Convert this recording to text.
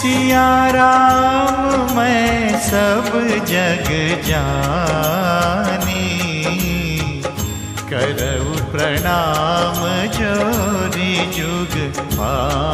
सिया राम मैं सब जग जानी। करऊ प्रणाम जोरी जुग पा